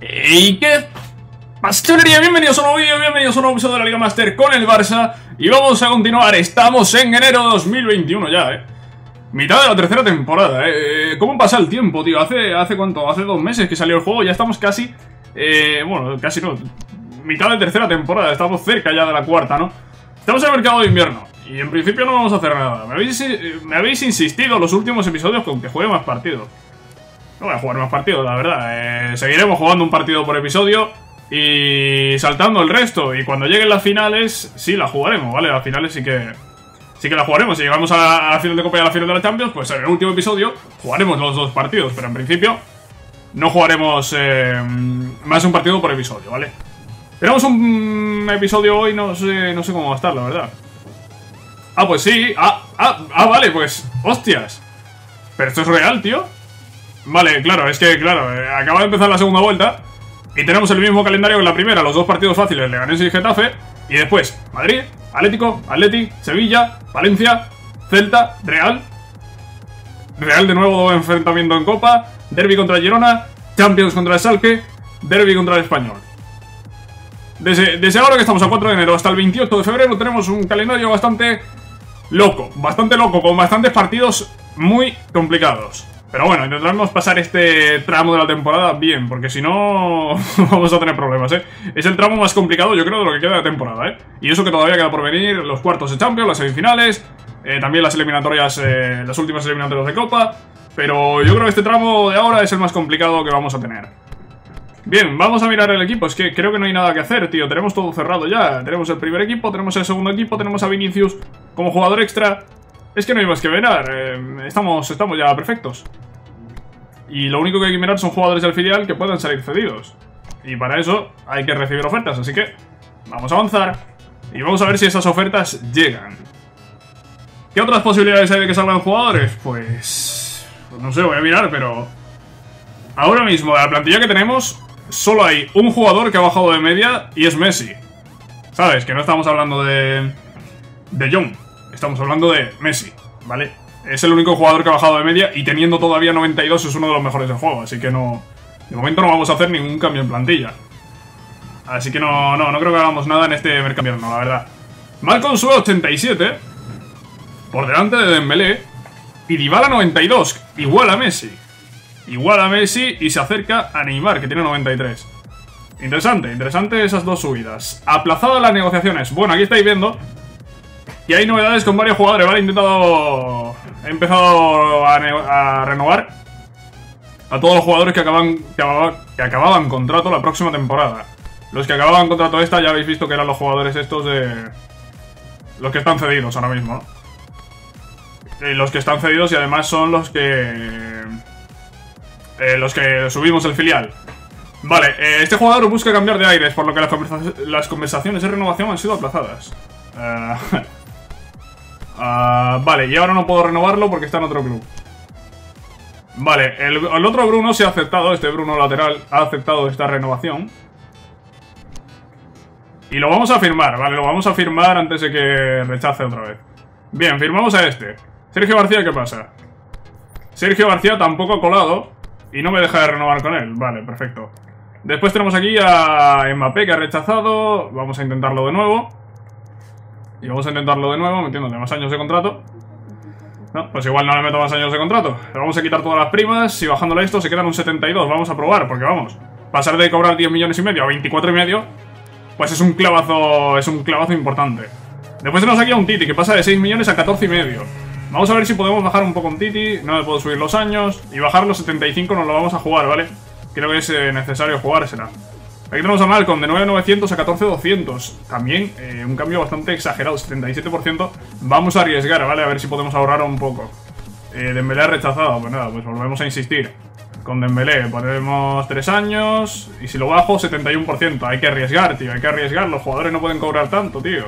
¿Y qué Pastelería, bienvenidos a un nuevo vídeo, bienvenidos a un nuevo episodio de la Liga Master con el Barça Y vamos a continuar, estamos en enero de 2021 ya, eh Mitad de la tercera temporada, eh ¿Cómo pasa el tiempo, tío? ¿Hace, hace cuánto? Hace dos meses que salió el juego, ya estamos casi eh, Bueno, casi no Mitad de tercera temporada, estamos cerca ya de la cuarta, ¿no? Estamos en el mercado de invierno Y en principio no vamos a hacer nada Me habéis, eh, me habéis insistido los últimos episodios con que juegue más partidos no voy a jugar más partidos, la verdad. Eh, seguiremos jugando un partido por episodio y saltando el resto. Y cuando lleguen las finales, sí la jugaremos, ¿vale? Las finales sí que sí que la jugaremos. Si llegamos a la, final de Copa y a la final de la Champions, pues en el último episodio jugaremos los dos partidos. Pero en principio no jugaremos eh, más un partido por episodio, ¿vale? Tenemos un episodio hoy, no sé, no sé cómo va a estar, la verdad. Ah, pues sí. Ah, ah, ah, vale, pues... ¡Hostias! Pero esto es real, tío. Vale, claro, es que, claro, eh, acaba de empezar la segunda vuelta y tenemos el mismo calendario que la primera, los dos partidos fáciles, Leganés y Getafe, y después Madrid, Atlético, Atleti, Sevilla, Valencia, Celta, Real, Real de nuevo enfrentamiento en Copa, Derby contra Girona, Champions contra el Salque, Derby contra el Español. Desde, desde ahora que estamos a 4 de enero hasta el 28 de febrero tenemos un calendario bastante loco, bastante loco, con bastantes partidos muy complicados. Pero bueno, intentaremos pasar este tramo de la temporada bien, porque si no vamos a tener problemas, ¿eh? Es el tramo más complicado, yo creo, de lo que queda de temporada, ¿eh? Y eso que todavía queda por venir, los cuartos de Champions, las semifinales, eh, también las eliminatorias, eh, las últimas eliminatorias de Copa, pero yo creo que este tramo de ahora es el más complicado que vamos a tener. Bien, vamos a mirar el equipo, es que creo que no hay nada que hacer, tío, tenemos todo cerrado ya, tenemos el primer equipo, tenemos el segundo equipo, tenemos a Vinicius como jugador extra, es que no hay más que mirar, eh, estamos, estamos ya perfectos. Y lo único que hay que mirar son jugadores del filial que puedan salir cedidos. Y para eso hay que recibir ofertas, así que vamos a avanzar y vamos a ver si esas ofertas llegan. ¿Qué otras posibilidades hay de que salgan jugadores? Pues... no sé, voy a mirar, pero... Ahora mismo, de la plantilla que tenemos, solo hay un jugador que ha bajado de media y es Messi. ¿Sabes? Que no estamos hablando de... de John. Estamos hablando de Messi, ¿vale? Es el único jugador que ha bajado de media y teniendo todavía 92 es uno de los mejores del juego, así que no... De momento no vamos a hacer ningún cambio en plantilla. Así que no, no, no creo que hagamos nada en este mercado, la verdad. Malcolm sube 87, por delante de Dembélé, y Dybala 92, igual a Messi. Igual a Messi y se acerca a Neymar, que tiene 93. Interesante, interesante esas dos subidas. Aplazadas las negociaciones. Bueno, aquí estáis viendo y hay novedades con varios jugadores, ¿vale? He intentado... He empezado a, renovar a todos los jugadores que acaban, que, acababan contrato la próxima temporada. Los que acababan contrato esta ya habéis visto que eran los jugadores estos de... Los que están cedidos ahora mismo. Y los que están cedidos y además son los que... Eh, los que subimos el filial. Vale, eh, este jugador busca cambiar de aires, por lo que las, conversaciones de renovación han sido aplazadas. Eh, Ah, vale, y ahora no puedo renovarlo porque está en otro club. Vale, el, otro Bruno se ha aceptado, este Bruno lateral ha aceptado esta renovación. Y lo vamos a firmar, vale, lo vamos a firmar antes de que rechace otra vez. Bien, firmamos a este. Sergio García, ¿qué pasa? Sergio García tampoco ha colado y no me deja de renovar con él. Vale, perfecto. Después tenemos aquí a Mbappé que ha rechazado. Vamos a intentarlo de nuevo. Y vamos a intentarlo de nuevo, metiéndole más años de contrato. No, pues igual no le meto más años de contrato. Le vamos a quitar todas las primas y bajándole esto se quedan un 72. Vamos a probar, porque vamos. Pasar de cobrar 10 millones y medio a 24 y medio, pues es un clavazo, es un clavazo importante. Después tenemos aquí a un Titi que pasa de 6 millones a 14 y medio. Vamos a ver si podemos bajar un poco un Titi, no le puedo subir los años y bajar los 75 nos lo vamos a jugar, ¿vale? Creo que es eh, necesario jugársela. Aquí tenemos a Malcolm de 9.900 a 14.200. También eh, un cambio bastante exagerado, 77%. Vamos a arriesgar, ¿vale? A ver si podemos ahorrar un poco. Eh, Dembélé ha rechazado, pues nada, pues volvemos a insistir. Con Dembélé ponemos 3 años y si lo bajo 71%. Hay que arriesgar, tío, hay que arriesgar. Los jugadores no pueden cobrar tanto, tío.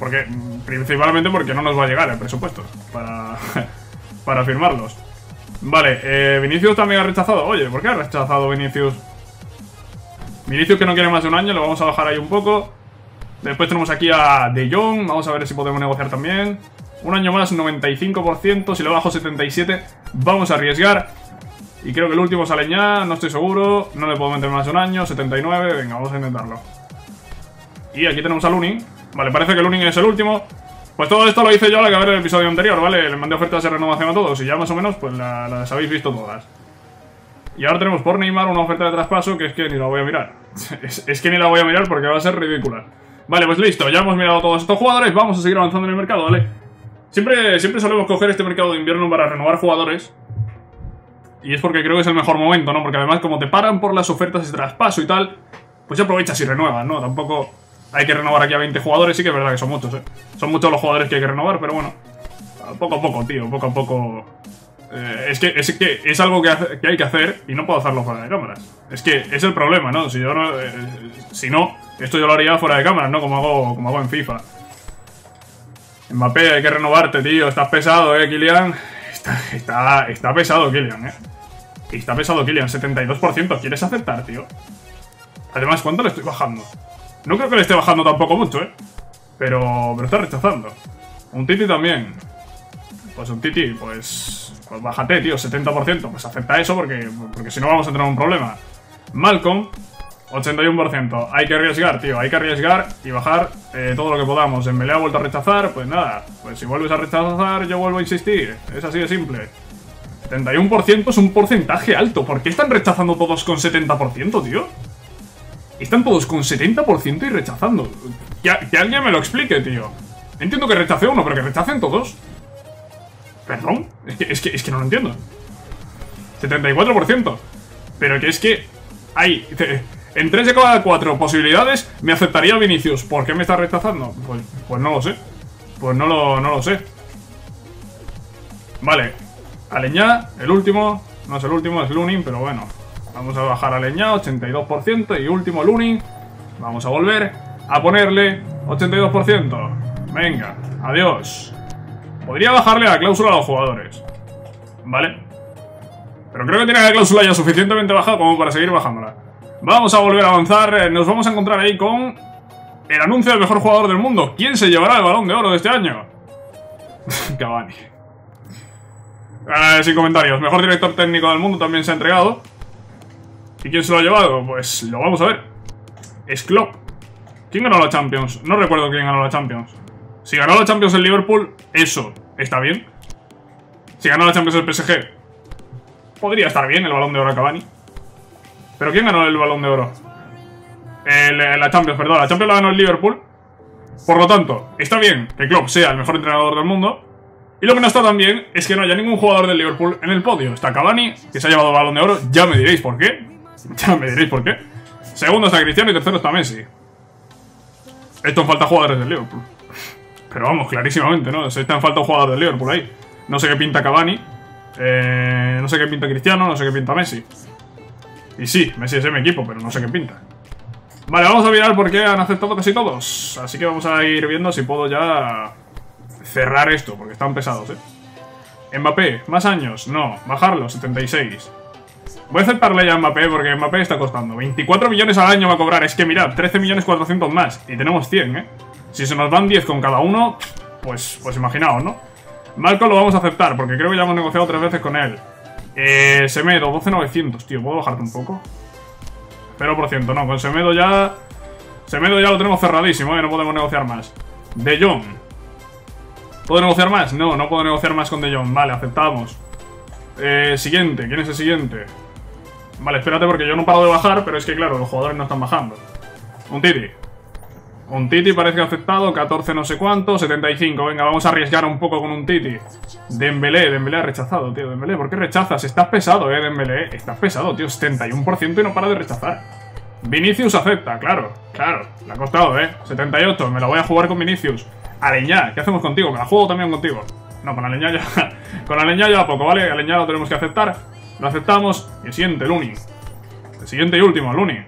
Porque, principalmente porque no nos va a llegar el presupuesto para, para firmarlos. Vale, eh, Vinicius también ha rechazado. Oye, ¿por qué ha rechazado Vinicius? Vinicius que no quiere más de un año, lo vamos a bajar ahí un poco. Después tenemos aquí a De Jong, vamos a ver si podemos negociar también. Un año más, 95%, si lo bajo 77, vamos a arriesgar. Y creo que el último sale ya, no estoy seguro. No le puedo meter más de un año, 79. Venga, vamos a intentarlo. Y aquí tenemos a Lunin. Vale, parece que Lunin es el último. Pues todo esto lo hice yo al acabar el episodio anterior, ¿vale? Le mandé ofertas de renovación a todos y ya más o menos pues las habéis visto todas. Y ahora tenemos por Neymar una oferta de traspaso que es que ni la voy a mirar. es, que ni la voy a mirar porque va a ser ridícula. Vale, pues listo, ya hemos mirado todos estos jugadores, vamos a seguir avanzando en el mercado, ¿vale? Siempre, siempre solemos coger este mercado de invierno para renovar jugadores. Y es porque creo que es el mejor momento, ¿no? Porque además como te paran por las ofertas de traspaso y tal, pues aprovechas y renuevas, ¿no? Tampoco hay que renovar aquí a 20 jugadores, sí que es verdad que son muchos, ¿eh? Son muchos los jugadores que hay que renovar, pero bueno, poco a poco, tío, poco a poco eh, es, que, es que es algo que, hay que hacer y no puedo hacerlo fuera de cámaras. Es que es el problema, ¿no? Si yo no, eh, si no, esto yo lo haría fuera de cámaras, ¿no? Como hago, como hago en FIFA. Mbappé, hay que renovarte, tío. Estás pesado, ¿eh, Kylian? Está, está, pesado, Kylian, ¿eh? Está pesado, Kylian. 72%. ¿Quieres aceptar, tío? Además, ¿cuánto le estoy bajando? No creo que le esté bajando tampoco mucho, ¿eh? Pero, pero está rechazando. Un Titi también. Pues un Titi, pues... Pues bájate, tío, 70%. Pues acepta eso porque, porque si no vamos a tener un problema. Malcolm, 81%. Hay que arriesgar, tío. Hay que arriesgar y bajar eh, todo lo que podamos. En ha vuelto a rechazar, pues nada. Pues si vuelves a rechazar, yo vuelvo a insistir. Es así de simple. 71% es un porcentaje alto. ¿Por qué están rechazando todos con 70%, tío? Están todos con 70% y rechazando. Que, que, alguien me lo explique, tío. Entiendo que rechace uno, pero que rechacen todos. ¿Perdón? Es que, es que, no lo entiendo. 74%. Pero que es que hay... En 3 de cada 4 posibilidades me aceptaría Vinicius. ¿Por qué me está rechazando? Pues, pues no lo sé. Pues no lo, no lo sé. Vale. Aleñá, el último. No es el último, es Lunin, pero bueno. Vamos a bajar a Aleñá, 82%. Y último Lunin. Vamos a volver a ponerle 82%. Venga, adiós. Podría bajarle la cláusula a los jugadores. ¿Vale? Pero creo que tiene la cláusula ya suficientemente baja como para seguir bajándola. Vamos a volver a avanzar. Eh, nos vamos a encontrar ahí con el anuncio del mejor jugador del mundo. ¿Quién se llevará el balón de oro de este año? Cavani. Eh, sin comentarios. Mejor director técnico del mundo también se ha entregado. ¿Y quién se lo ha llevado? Pues lo vamos a ver. Es Klopp. ¿Quién ganó la Champions? No recuerdo quién ganó la Champions. Si ganó la Champions el Liverpool, eso está bien. Si ganó la Champions el PSG, podría estar bien el balón de oro a Cavani. Pero ¿quién ganó el balón de oro? la Champions, perdón. La Champions la ganó el Liverpool. Por lo tanto, está bien que Klopp sea el mejor entrenador del mundo. Y lo que no está tan bien es que no haya ningún jugador del Liverpool en el podio. Está Cavani, que se ha llevado el balón de oro. Ya me diréis por qué. Ya me diréis por qué. Segundo está Cristiano y tercero está Messi. Esto en falta jugadores del Liverpool. Pero vamos, clarísimamente, ¿no? Se está en falta un jugador del Liverpool ahí. No sé qué pinta Cavani. Eh, no sé qué pinta Cristiano, no sé qué pinta Messi. Y sí, Messi es mi equipo, pero no sé qué pinta. Vale, vamos a mirar por qué han aceptado casi todos. Así que vamos a ir viendo si puedo ya cerrar esto, porque están pesados, ¿eh? Mbappé, más años, no, bajarlo, 76. Voy a aceptarle ya a Mbappé porque Mbappé está costando. 24 millones al año va a cobrar, es que mirad, 13 millones 400 más. Y tenemos 100, ¿eh? Si se nos van 10 con cada uno, pues, pues imaginaos, ¿no? Malcolm lo vamos a aceptar, porque creo que ya hemos negociado tres veces con él. Eh, Semedo, 12.900, tío. ¿Puedo bajarte un poco? 0%, no. Con Semedo ya... Semedo ya lo tenemos cerradísimo, ¿eh? No podemos negociar más. De Jong. ¿Puedo negociar más? No, no puedo negociar más con De Jong. Vale, aceptamos. Eh, siguiente. ¿Quién es el siguiente? Vale, espérate porque yo no paro de bajar, pero es que, claro, los jugadores no están bajando. Un Titi. Un Titi parece aceptado, 14 no sé cuánto, 75. Venga, vamos a arriesgar un poco con un Titi. Dembélé, Dembélé ha rechazado, tío. Dembélé, ¿por qué rechazas? Estás pesado, eh, Dembélé. Estás pesado, tío. 71% y no para de rechazar. Vinicius acepta, claro, claro. Le ha costado, eh. 78, me la voy a jugar con Vinicius. Aleñá, ¿qué hacemos contigo? Me la juego también contigo. No, con Aleñá ya... con Aleñá ya poco, ¿vale? Aleñá lo tenemos que aceptar. Lo aceptamos. Y el siguiente, Luni. El siguiente y último, Luni.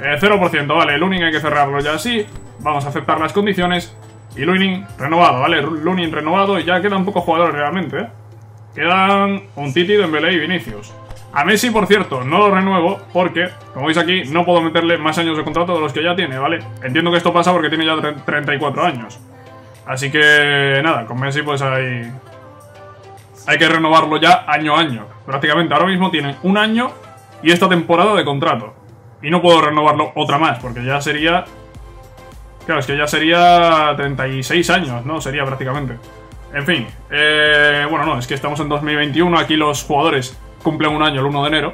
0%, eh, vale, Lunin hay que cerrarlo ya así. Vamos a aceptar las condiciones. Y Lunin renovado, ¿vale? Lunin renovado y ya quedan pocos jugadores realmente, ¿eh? Quedan un Titi, Dembélé y Vinicius. A Messi, por cierto, no lo renuevo porque, como veis aquí, no puedo meterle más años de contrato de los que ya tiene, ¿vale? Entiendo que esto pasa porque tiene ya 34 años. Así que, nada, con Messi pues hay... Hay que renovarlo ya año a año. Prácticamente ahora mismo tienen un año y esta temporada de contrato. Y no puedo renovarlo otra más, porque ya sería... Claro, es que ya sería 36 años, ¿no? Sería prácticamente. En fin, eh, bueno, no, es que estamos en 2021, aquí los jugadores cumplen un año el 1 de enero.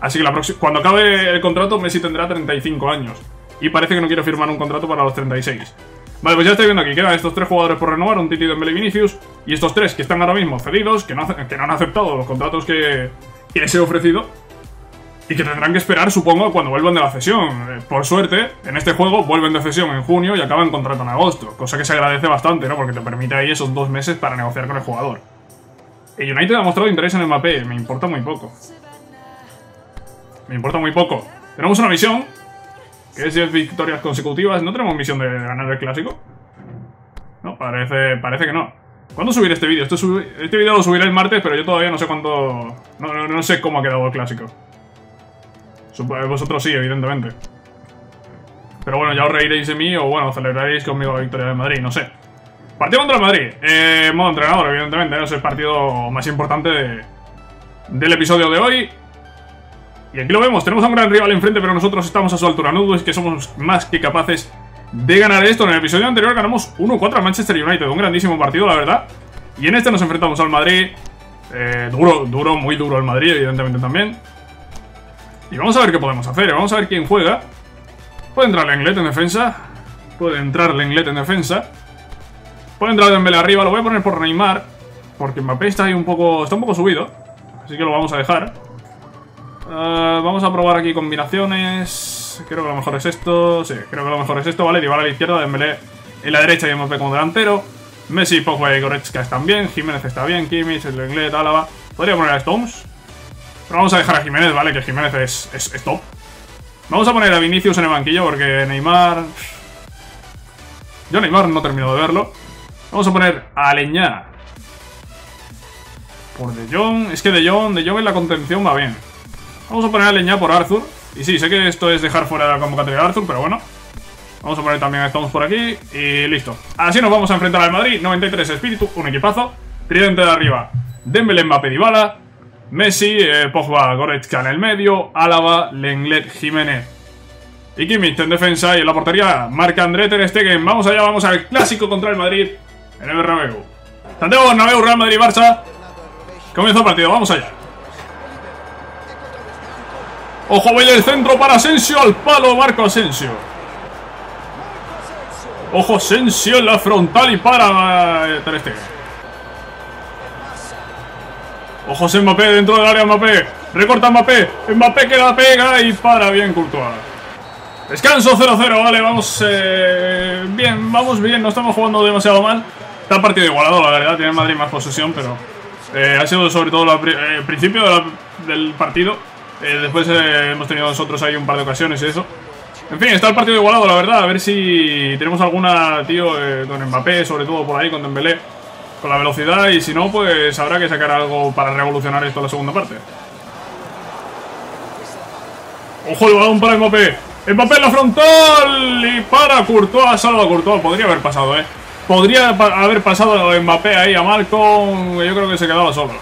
Así que la cuando acabe el contrato, Messi tendrá 35 años. Y parece que no quiere firmar un contrato para los 36. Vale, pues ya estoy viendo aquí, quedan estos tres jugadores por renovar, un Titi, Dembélé y Vinicius, y estos tres que están ahora mismo cedidos, que no, que no han aceptado los contratos que, que les he ofrecido, y que tendrán que esperar, supongo, cuando vuelvan de la cesión. Eh, por suerte, en este juego vuelven de cesión en junio y acaban contrato en agosto, cosa que se agradece bastante, ¿no? Porque te permite ahí esos dos meses para negociar con el jugador. El United ha mostrado interés en Mbappé, me importa muy poco. Me importa muy poco. Tenemos una misión que es 10 victorias consecutivas. ¿No tenemos misión de ganar el clásico? No, parece, parece que no. ¿Cuándo subiré este vídeo? Este, este vídeo lo subiré el martes, pero yo todavía no sé cuándo... No, no, sé cómo ha quedado el clásico. Vosotros sí, evidentemente. Pero bueno, ya os reiréis de mí o bueno, celebraréis conmigo la victoria de Madrid, no sé. Partido contra el Madrid. Eh, modo entrenador, evidentemente. Es el partido más importante del episodio de hoy. Y aquí lo vemos, tenemos a un gran rival enfrente, pero nosotros estamos a su altura. No dudes que somos más que capaces de ganar esto. En el episodio anterior ganamos 1-4 al Manchester United, un grandísimo partido, la verdad. Y en este nos enfrentamos al Madrid. Eh, duro, duro, muy duro el Madrid, evidentemente también. Y vamos a ver qué podemos hacer, vamos a ver quién juega. Puede entrar Lenglet en defensa. Puede entrar Lenglet en defensa. Puede entrar Dembélé arriba, lo voy a poner por Neymar. Porque Mbappé está ahí un poco, está un poco subido. Así que lo vamos a dejar. Eh, vamos a probar aquí combinaciones. Creo que lo mejor es esto. Sí, creo que lo mejor es esto, ¿vale? Llevar a la izquierda, Dembélé en la derecha y Mbappé como delantero. Messi, Pogba y Goretzka están bien. Jiménez está bien. Kimmich, el inglés, Álava. Podría poner a Stones. Pero vamos a dejar a Jiménez, ¿vale? Que Jiménez es, es, top. Vamos a poner a Vinicius en el banquillo porque Neymar... Yo Neymar no termino de verlo. Vamos a poner a Leñá. Por De Jong. Es que De Jong, De Jong en la contención va bien. Vamos a poner a Leñá por Arthur. Y sí, sé que esto es dejar fuera la convocatoria de Arthur, pero bueno. Vamos a poner también a Stones por aquí y listo. Así nos vamos a enfrentar al Madrid. 93 espíritu, un equipazo. Tridente de arriba. Dembélé, Mbappé, Dybala. Messi, eh, Pogba, Goretzka en el medio. Álava, Lenglet, Jiménez. Y Kimmich en defensa y en la portería marca André Ter Stegen. Vamos allá, vamos al clásico contra el Madrid en el Bernabéu. Santiago Bernabéu, Real Madrid-Barça. Comienza el partido, vamos allá. Ojo, baile el centro para Asensio. Al palo, Marco Asensio. Ojo, Asensio en la frontal y para eh, Ter Stegen. Ojo, Mbappé dentro del área Mbappé. Recorta Mbappé. Mbappé que la pega y para bien Courtois. Descanso 0-0, vale, vamos eh, bien, vamos bien, no estamos jugando demasiado mal. Está el partido igualado, la verdad, tiene Madrid más posesión, pero eh, ha sido sobre todo el eh, principio del partido después hemos tenido nosotros ahí un par de ocasiones y eso. En fin, está el partido igualado, la verdad. A ver si tenemos alguna, tío, con Mbappé, sobre todo por ahí, con Dembélé, con la velocidad. Y si no, pues habrá que sacar algo para revolucionar esto en la segunda parte. ¡Ojo el balón para Mbappé! ¡Mbappé en la frontal! Y para Courtois, salva Courtois. Podría haber pasado, ¿eh? Podría haber pasado Mbappé ahí a Malcolm. Yo creo que se quedaba solo.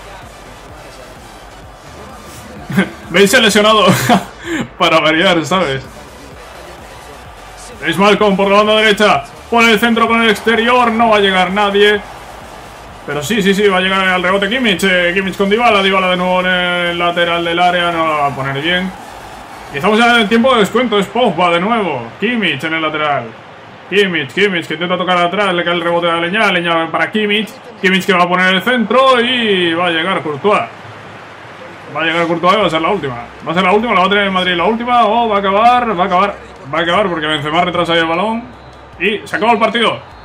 Veis el lesionado para variar, ¿sabes? Es Malcolm por la banda derecha. Pone el centro con el exterior. No va a llegar nadie. Pero sí, sí, sí, va a llegar al rebote Kimmich. Eh, Kimmich con Dybala. Dybala de nuevo en el lateral del área. No la va a poner bien. Y estamos ya en el tiempo de descuento. Es Pogba de nuevo. Kimmich en el lateral. Kimmich, Kimmich que intenta tocar atrás. Le cae el rebote a Leña. Leña para Kimmich. Kimmich que va a poner el centro. Y va a llegar Courtois. Va a llegar Courtois va a ser la última. Va a ser la última, la va a tener en Madrid la última. O va a acabar, va a acabar, va a acabar porque Benzema retrasa ahí el balón. Y se acabó el partido.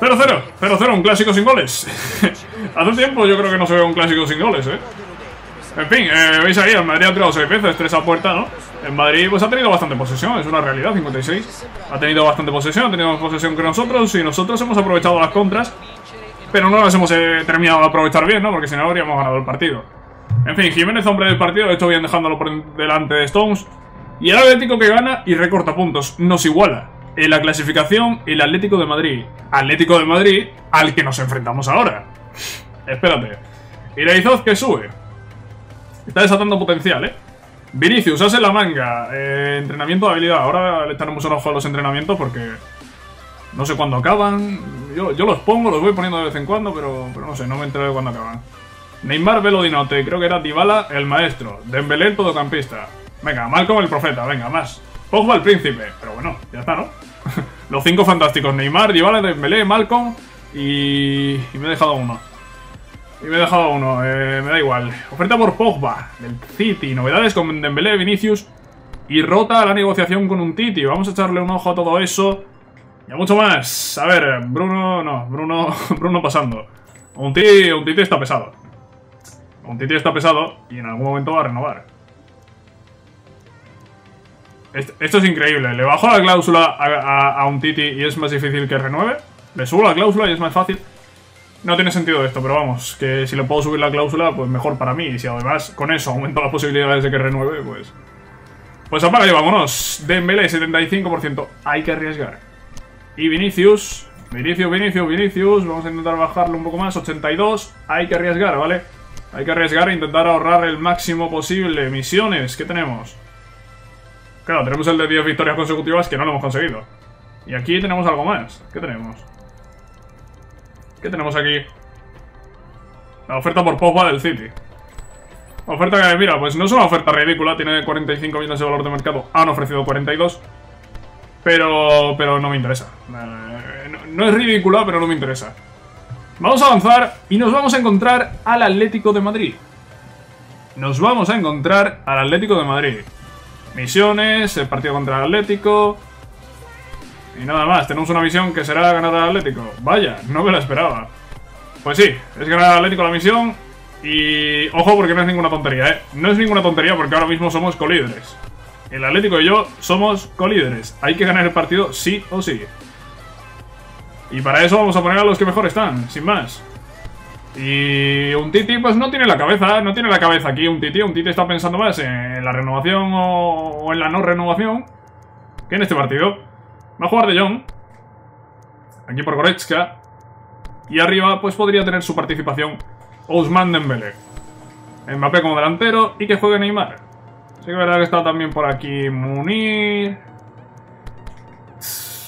0-0, 0-0, un clásico sin goles. Hace tiempo yo creo que no se ve un clásico sin goles, ¿eh? En fin, eh, veis ahí, el Madrid ha tirado 6 veces, 3 a puerta, ¿no? En Madrid pues ha tenido bastante posesión, es una realidad, 56. Ha tenido bastante posesión, ha tenido más posesión que nosotros y nosotros hemos aprovechado las contras, pero no las hemos eh, terminado de aprovechar bien, ¿no? Porque si no habríamos ganado el partido. En fin, Jiménez, hombre del partido, esto bien dejándolo por delante de Stones. Y el Atlético que gana y recorta puntos, nos iguala. En la clasificación, el Atlético de Madrid. Atlético de Madrid al que nos enfrentamos ahora. Espérate. Iraizoz que sube. Está desatando potencial, ¿eh? Vinicius, hace la manga. Eh, entrenamiento de habilidad. Ahora le estaremos un ojo a los entrenamientos porque... No sé cuándo acaban. Yo, yo los pongo, los voy poniendo de vez en cuando, pero, pero no sé, no me entero de cuándo acaban. Neymar Velodinote, creo que era Dybala el maestro. Dembélé el todocampista. Venga, Malcolm el profeta, venga, más. Pogba el príncipe. Pero bueno, ya está, ¿no? los cinco fantásticos. Neymar, Dybala, Dembélé, Malcolm y... y me he dejado uno. Y me he dejado uno, eh, me da igual. Oferta por Pogba, del City. Novedades con Dembélé, Vinicius. Y rota la negociación con un Titi. Vamos a echarle un ojo a todo eso. Y a mucho más. A ver, Bruno... No, Bruno... Bruno pasando. Un Titi, un Titi está pesado. Un Titi está pesado y en algún momento va a renovar. Esto es increíble. Le bajo la cláusula a, un Titi y es más difícil que renueve. Le subo la cláusula y es más fácil. No tiene sentido esto, pero vamos, que si le puedo subir la cláusula, pues mejor para mí. Y si además con eso aumento las posibilidades de que renueve, pues... Pues apaga y vámonos. Dembélé, 75%. Hay que arriesgar. Y Vinicius... Vinicius, Vinicius, Vinicius. Vamos a intentar bajarlo un poco más. 82. Hay que arriesgar, ¿vale? Hay que arriesgar e intentar ahorrar el máximo posible. Misiones, ¿qué tenemos? Claro, tenemos el de 10 victorias consecutivas que no lo hemos conseguido. Y aquí tenemos algo más. ¿Qué tenemos? ¿Qué tenemos aquí? La oferta por Pogba del City. Oferta que, mira, pues no es una oferta ridícula, tiene 45 millones de valor de mercado, han ofrecido 42. Pero, pero no me interesa. Eh, no, no, es ridícula, pero no me interesa. Vamos a avanzar y nos vamos a encontrar al Atlético de Madrid. Nos vamos a encontrar al Atlético de Madrid. Misiones, el partido contra el Atlético, y nada más, tenemos una misión que será ganar al Atlético. Vaya, no me la esperaba. Pues sí, es ganar al Atlético la misión. Y ojo porque no es ninguna tontería, ¿eh? No es ninguna tontería porque ahora mismo somos colíderes. El Atlético y yo somos colíderes. Hay que ganar el partido sí o sí. Y para eso vamos a poner a los que mejor están, sin más. Y un Titi pues no tiene la cabeza, no tiene la cabeza aquí un Titi. Un Titi está pensando más en la renovación o en la no renovación que en este partido. Va a jugar de Jong. Aquí por Goretzka. Y arriba, pues podría tener su participación Ousmane Dembélé. Mbappé como delantero y que juegue Neymar. Sí que verdad que está también por aquí Munir.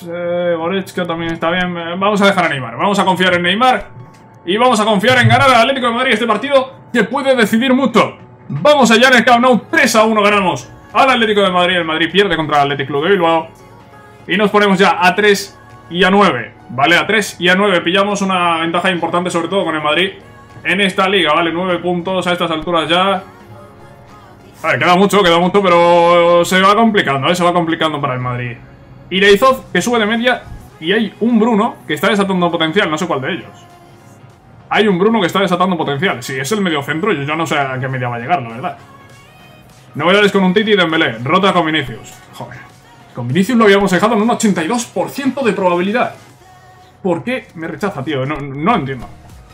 Eh, Goretzka también está bien. Vamos a dejar a Neymar. Vamos a confiar en Neymar. Y vamos a confiar en ganar al Atlético de Madrid este partido que puede decidir mucho. Vamos allá en el Camp Nou. 3 a 1 ganamos al Atlético de Madrid. El Madrid pierde contra el Atlético Club de Bilbao. Y nos ponemos ya a 3 y a 9. ¿Vale? A 3 y a 9. Pillamos una ventaja importante, sobre todo con el Madrid, en esta liga, ¿vale? 9 puntos a estas alturas ya. A queda mucho, queda mucho, pero se va complicando, ¿eh? Se va complicando para el Madrid. Ireizoz, que sube de media, y hay un Bruno que está desatando potencial, no sé cuál de ellos. Hay un Bruno que está desatando potencial. Si es el medio centro, yo ya no sé a qué media va a llegar, la verdad. Novedades con un Titi y Dembélé. Rota con Vinicius. Joder. Con Vinicius lo habíamos dejado en un 82% de probabilidad. ¿Por qué me rechaza, tío? No, no lo entiendo.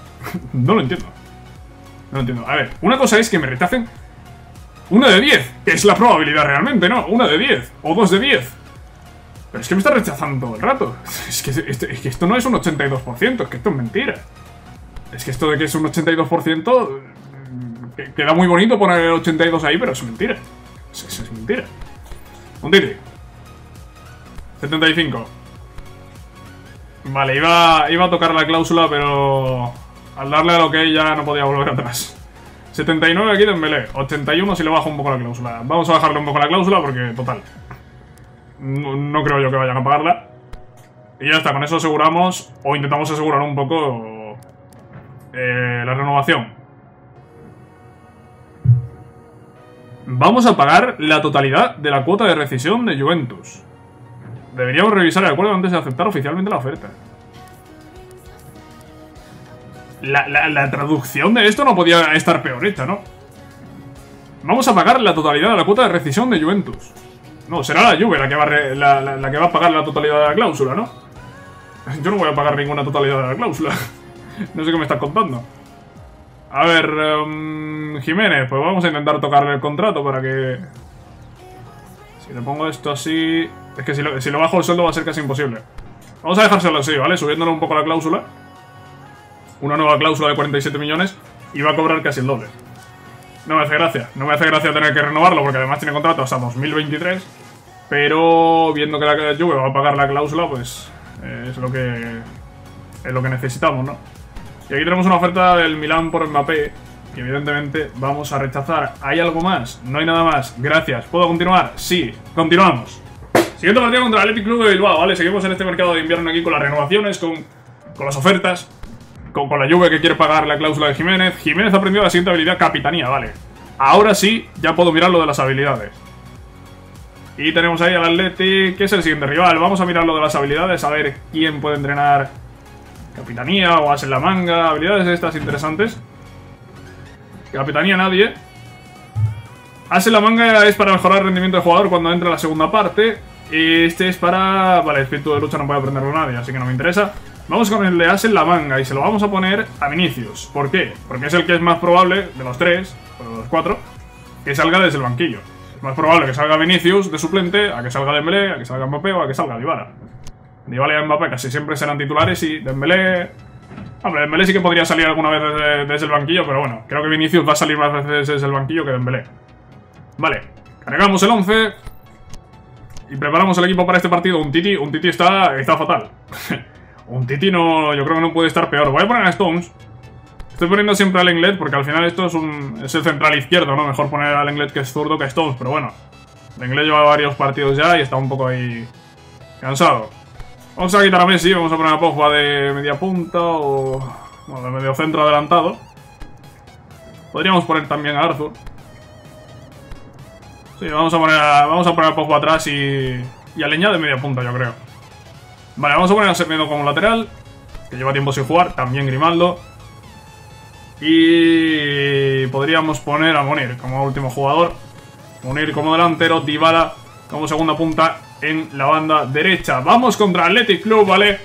no lo entiendo. No lo entiendo. A ver, una cosa es que me rechacen una de 10, que es la probabilidad realmente, ¿no? Una de 10, o dos de 10. Pero es que me está rechazando todo el rato. Es que, es que esto no es un 82%, es que esto es mentira. Es que esto de que es un 82% mm, queda muy bonito poner el 82 ahí, pero es mentira. Es, mentira. Un titi. 75. Vale, iba, iba a tocar la cláusula, pero al darle a lo que ya no podía volver atrás. 79 aquí de Dembélé. 81 si le bajo un poco la cláusula. Vamos a bajarle un poco la cláusula porque, total, no, creo yo que vayan a pagarla. Y ya está, con eso aseguramos, o intentamos asegurar un poco eh, la renovación. Vamos a pagar la totalidad de la cuota de rescisión de Juventus. Deberíamos revisar el acuerdo antes de aceptar oficialmente la oferta. La, traducción de esto no podía estar peor hecha, ¿no? Vamos a pagar la totalidad de la cuota de rescisión de Juventus. No, será la Juve la que, va la, que va a pagar la totalidad de la cláusula, ¿no? Yo no voy a pagar ninguna totalidad de la cláusula. no sé qué me estás contando. A ver, um, Jiménez, pues vamos a intentar tocarle el contrato para que... Si le pongo esto así... Es que si lo, lo bajo el sueldo va a ser casi imposible. Vamos a dejárselo así, ¿vale? Subiéndole un poco la cláusula. Una nueva cláusula de 47 millones. y va a cobrar casi el doble. No me hace gracia, no me hace gracia tener que renovarlo porque además tiene contrato hasta 2023. Pero viendo que la Juve va a pagar la cláusula, pues eh, es lo que es lo que necesitamos, ¿no? Y aquí tenemos una oferta del Milán por Mbappé, que evidentemente vamos a rechazar. ¿Hay algo más? No hay nada más. Gracias. ¿Puedo continuar? Sí. Continuamos. Siguiente partido contra el Athletic Club de Bilbao, ¿vale? Seguimos en este mercado de invierno aquí con las renovaciones, con, con las ofertas, con, con la Juve que quiere pagar la cláusula de Jiménez. Jiménez ha aprendido la siguiente habilidad, capitanía, ¿vale? Ahora sí, ya puedo mirar lo de las habilidades. Y tenemos ahí al Athletic, que es el siguiente rival. Vamos a mirar lo de las habilidades, a ver quién puede entrenar Capitanía o as en la manga, habilidades estas interesantes. Capitanía nadie. As en la manga es para mejorar el rendimiento del jugador cuando entra la segunda parte. Este es para... Vale, espíritu de lucha no puede aprenderlo nadie, así que no me interesa. Vamos con el de As en la manga y se lo vamos a poner a Vinicius. ¿Por qué? Porque es el que es más probable de los tres, o de los cuatro, que salga desde el banquillo. Es más probable que salga Vinicius de suplente a que salga Dembélé, a que salga Mbappé o a que salga Dybala. Dybala y Mbappé casi siempre serán titulares y Dembélé... Hombre, Dembélé sí que podría salir alguna vez desde, el banquillo, pero bueno, creo que Vinicius va a salir más veces desde el banquillo que Dembélé. Vale, cargamos el 11 y preparamos el equipo para este partido. Un Titi, un Titi está, está fatal. un Titi no, yo creo que no puede estar peor. Voy a poner a Stones. Estoy poniendo siempre al Englet porque al final esto es, un, es el central izquierdo, ¿no? Mejor poner al Englet que es zurdo que Stones, pero bueno. El Englet lleva varios partidos ya y está un poco ahí cansado. Vamos a quitar a Messi, vamos a poner a Pogba de media punta o... Bueno, de medio centro adelantado. Podríamos poner también a Arthur. Sí, vamos a poner a, vamos a poner a Pogba atrás y... Y a Leña de media punta, yo creo. Vale, vamos a poner a Semedo como lateral. Que lleva tiempo sin jugar. También Grimaldo. Y... Podríamos poner a Monir como último jugador. Monir como delantero. Dybala como segunda punta en la banda derecha. Vamos contra Athletic Club, ¿vale?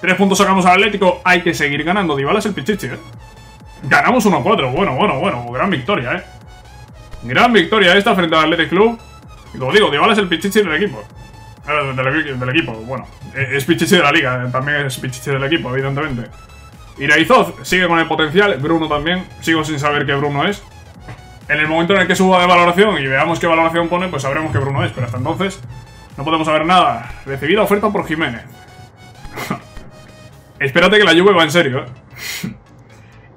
Tres puntos sacamos al Atlético. Hay que seguir ganando. Dybala es el pichichi, ¿eh? Ganamos 1-4. Bueno, bueno, bueno. Gran victoria, ¿eh? Gran victoria esta frente al Athletic Club. Y como digo, Dybala es el pichichi del equipo. Eh, del, del, equipo, bueno. Es pichichi de la liga. También es pichichi del equipo, evidentemente. Iraizoz sigue con el potencial. Bruno también. Sigo sin saber qué Bruno es. En el momento en el que suba de valoración y veamos qué valoración pone, pues sabremos qué Bruno es. Pero hasta entonces no podemos saber nada. Recibida oferta por Jiménez. Espérate que la lluvia va en serio, ¿eh?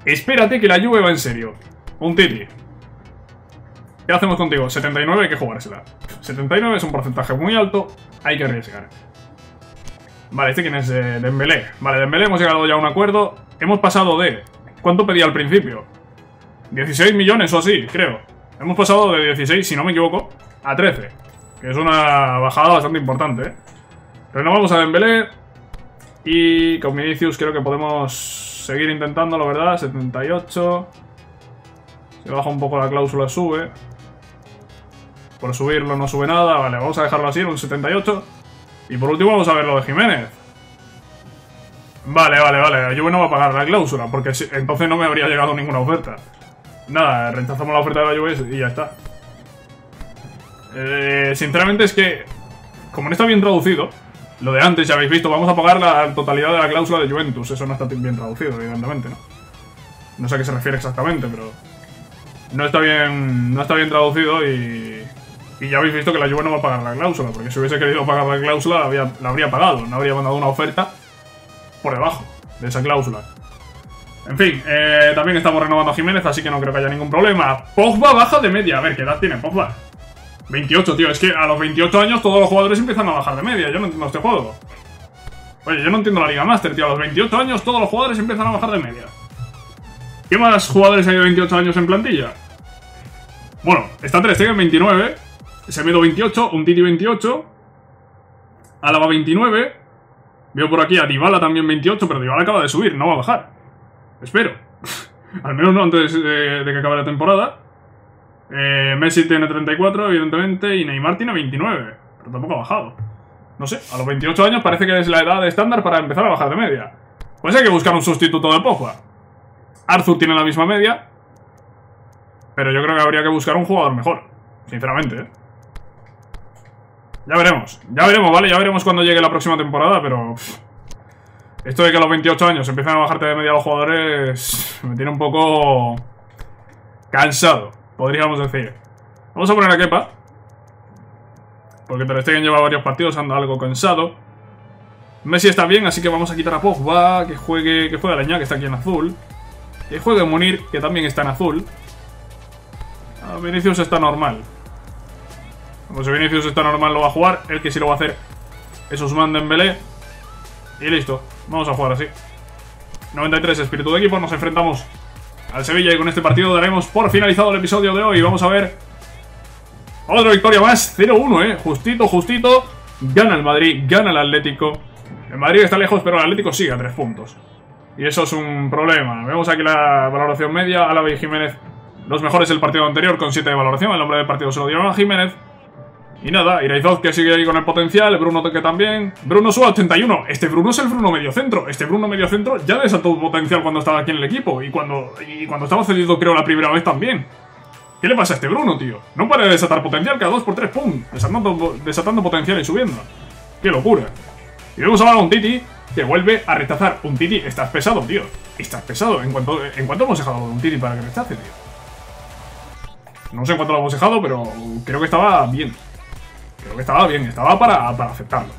Espérate que la lluvia va en serio. Un titi. ¿Qué hacemos contigo? 79 hay que jugársela. 79 es un porcentaje muy alto. Hay que arriesgar. Vale, ¿este quién es? Eh, Dembélé. Vale, Dembélé hemos llegado ya a un acuerdo. Hemos pasado de... ¿Cuánto pedía al principio? 16 millones o así, creo. Hemos pasado de 16, si no me equivoco, a 13. Que es una bajada bastante importante, ¿eh? Renovamos a Dembélé. Y con Vinicius creo que podemos seguir intentándolo, ¿verdad? 78. Se baja un poco la cláusula, sube. Por subirlo no sube nada. Vale, vamos a dejarlo así, un 78. Y por último vamos a ver lo de Jiménez. Vale, vale, vale. La Juve no va a pagar la cláusula, porque entonces no me habría llegado ninguna oferta. Nada, rechazamos la oferta de la Juve y ya está. Eh, sinceramente es que, como no está bien traducido, lo de antes ya habéis visto, vamos a pagar la totalidad de la cláusula de Juventus. Eso no está bien traducido, evidentemente, ¿no? No sé a qué se refiere exactamente, pero... No está bien, no está bien traducido y... Y ya habéis visto que la Juve no va a pagar la cláusula, porque si hubiese querido pagar la cláusula la, habría pagado, no habría mandado una oferta por debajo de esa cláusula. En fin, eh, también estamos renovando a Jiménez, así que no creo que haya ningún problema. Pogba baja de media. A ver, ¿qué edad tiene Pogba? 28, tío. Es que a los 28 años todos los jugadores empiezan a bajar de media. Yo no entiendo este juego. Oye, yo no entiendo la Liga Master, tío. A los 28 años todos los jugadores empiezan a bajar de media. ¿Qué más jugadores hay de 28 años en plantilla? Bueno, está 3 en 29. Semedo 28, un Titi 28. Álava 29. Veo por aquí a Dybala también 28, pero Dybala acaba de subir, no va a bajar. Espero. Al menos no antes de que acabe la temporada. Eh, Messi tiene 34, evidentemente, y Neymar tiene 29. Pero tampoco ha bajado. No sé, a los 28 años parece que es la edad estándar para empezar a bajar de media. Pues hay que buscar un sustituto de Pogba. Arthur tiene la misma media. Pero yo creo que habría que buscar un jugador mejor. Sinceramente, ¿eh? Ya veremos. Ya veremos, ¿vale? Ya veremos cuando llegue la próxima temporada, pero... Esto de que a los 28 años empiezan a bajarte de media los jugadores... Me tiene un poco... cansado, podríamos decir. Vamos a poner a Kepa. Porque Ter Stegen lleva varios partidos, anda algo cansado. Messi está bien, así que vamos a quitar a Pogba, que juegue, que juegue a Leña, que está aquí en azul. Que juegue Munir, que también está en azul. A Vinicius está normal. Como si Vinicius está normal lo va a jugar, el que sí lo va a hacer es Usman Dembélé. Y listo, vamos a jugar así. 93, espíritu de equipo, nos enfrentamos al Sevilla y con este partido daremos por finalizado el episodio de hoy. Vamos a ver otra victoria más, 0-1, eh. Justito, justito. Gana el Madrid, gana el Atlético. El Madrid está lejos, pero el Atlético sigue a 3 puntos. Y eso es un problema. Vemos aquí la valoración media. Álava y Jiménez, los mejores del partido anterior con 7 de valoración. El nombre del partido se lo dieron a Jiménez. Y nada, Iraizoz que sigue ahí con el potencial, Bruno que también. Bruno sube a 81. Este Bruno es el Bruno mediocentro. Este Bruno mediocentro ya desató potencial cuando estaba aquí en el equipo. Y cuando, y cuando estaba cedido, creo, la primera vez también. ¿Qué le pasa a este Bruno, tío? No para de desatar potencial cada 2 por 3 ¡pum! Desatando, desatando potencial y subiendo. ¡Qué locura! Y vemos ahora a un Titi que vuelve a rechazar. Un Titi, estás pesado, tío. Estás pesado. ¿En cuanto, en cuanto hemos dejado un Titi para que rechace, tío? No sé en cuánto lo hemos dejado, pero creo que estaba bien. Creo que estaba bien, estaba para, para aceptarlo.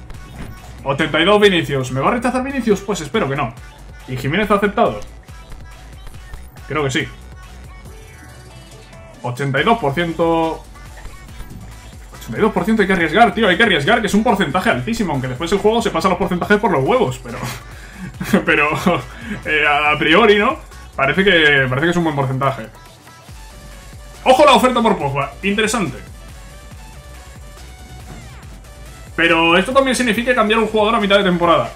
82 Vinicius. ¿Me va a rechazar Vinicius? Pues espero que no. ¿Y Jiménez ha aceptado? Creo que sí. 82%... 82% hay que arriesgar, tío, hay que arriesgar, que es un porcentaje altísimo, aunque después el juego se pasa los porcentajes por los huevos, pero... pero... Eh, a priori, ¿no? Parece que, parece que es un buen porcentaje. ¡Ojo la oferta por Pogba! Interesante. Pero esto también significa cambiar un jugador a mitad de temporada.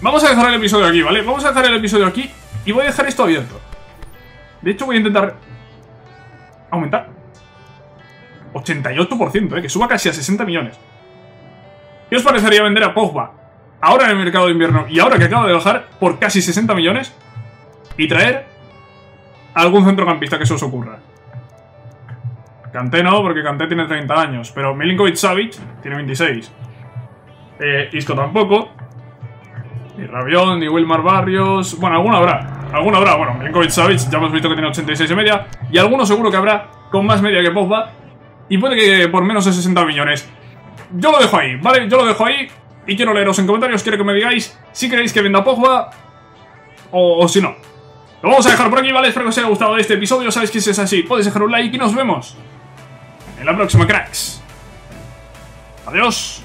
Vamos a dejar el episodio aquí, ¿vale? Vamos a dejar el episodio aquí y voy a dejar esto abierto. De hecho, voy a intentar aumentar. 88%, ¿eh? que suba casi a 60 millones. ¿Qué os parecería vender a Pogba ahora en el mercado de invierno y ahora que acaba de bajar por casi 60 millones y traer a algún centrocampista que se os ocurra? Kanté no, porque Kanté tiene 30 años, pero Milinkovic Savic tiene 26. Eh, Isco tampoco. Ni Rabión, ni Wilmar Barrios... Bueno, alguno habrá. Alguno habrá. Bueno, Milinkovic Savic ya hemos visto que tiene 86 y media. Y alguno seguro que habrá con más media que Pogba. Y puede que por menos de 60 millones. Yo lo dejo ahí, ¿vale? Yo lo dejo ahí. Y quiero leeros en comentarios, quiero que me digáis si queréis que venda Pogba o, o si no. Lo vamos a dejar por aquí, ¿vale? Espero que os haya gustado este episodio. Sabéis que si es así, podéis dejar un like y nos vemos en la próxima, cracks. Adiós.